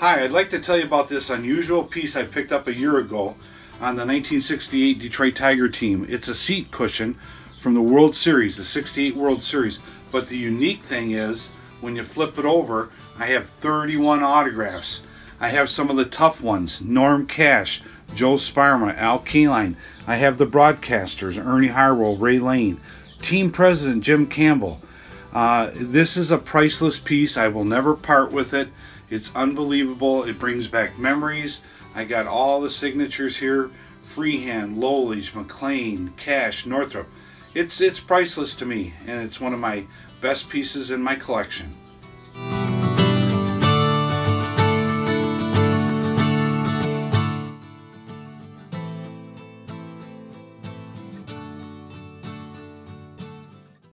Hi, I'd like to tell you about this unusual piece I picked up a year ago on the 1968 Detroit Tiger team. It's a seat cushion from the World Series, the 68 World Series. But the unique thing is, when you flip it over, I have 31 autographs. I have some of the tough ones, Norm Cash, Joe Sparma, Al Kaline. I have the broadcasters, Ernie Harwell, Ray Lane, team president Jim Campbell. Uh, this is a priceless piece. I will never part with it. It's unbelievable. It brings back memories. I got all the signatures here. Freehan, Lolich, McLain, Cash, Northrup. It's, it's priceless to me, and it's one of my best pieces in my collection.